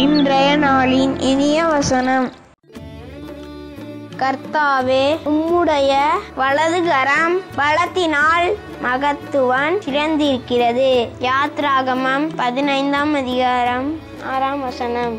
இன்றைய நாளின் இனிய வசனம். கர்த்தாவே உம்முடைய வலதுகரம் பலத்தினால் மகத்துவன் சிறந்திருக்கிறது. யாத்ராகமம் பதினைந்தாம் அதிகாரம் ஆறாம் வசனம்.